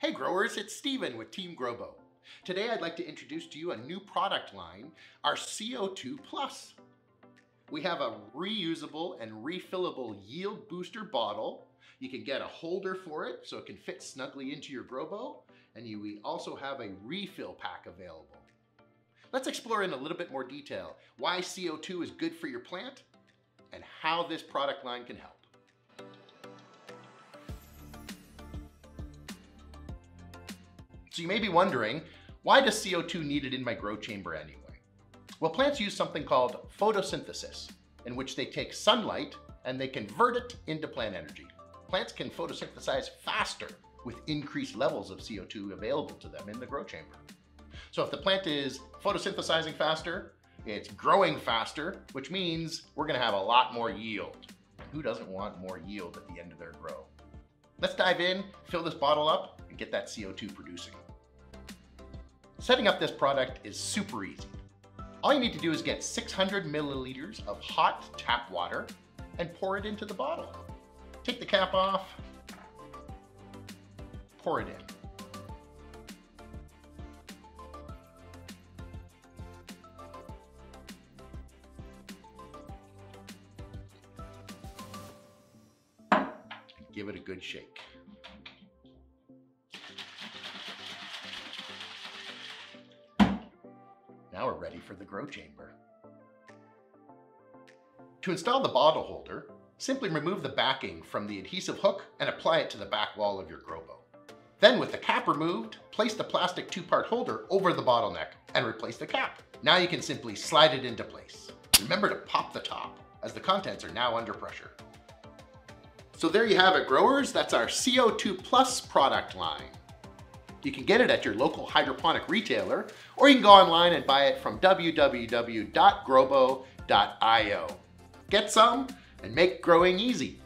Hey growers, it's Steven with Team Grobo. Today I'd like to introduce to you a new product line, our CO2 Plus. We have a reusable and refillable yield booster bottle. You can get a holder for it so it can fit snugly into your Grobo, and you, we also have a refill pack available. Let's explore in a little bit more detail why CO2 is good for your plant and how this product line can help. So you may be wondering, why does CO2 need it in my grow chamber anyway? Well, plants use something called photosynthesis, in which they take sunlight and they convert it into plant energy. Plants can photosynthesize faster with increased levels of CO2 available to them in the grow chamber. So if the plant is photosynthesizing faster, it's growing faster, which means we're gonna have a lot more yield. Who doesn't want more yield at the end of their grow? Let's dive in, fill this bottle up, get that CO2 producing. Setting up this product is super easy. All you need to do is get 600 milliliters of hot tap water and pour it into the bottle. Take the cap off, pour it in. Give it a good shake. Now we're ready for the grow chamber. To install the bottle holder, simply remove the backing from the adhesive hook and apply it to the back wall of your grow Grobo. Then with the cap removed, place the plastic two-part holder over the bottleneck and replace the cap. Now you can simply slide it into place. Remember to pop the top as the contents are now under pressure. So there you have it growers, that's our CO2 Plus product line. You can get it at your local hydroponic retailer, or you can go online and buy it from www.grobo.io. Get some and make growing easy.